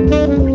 Música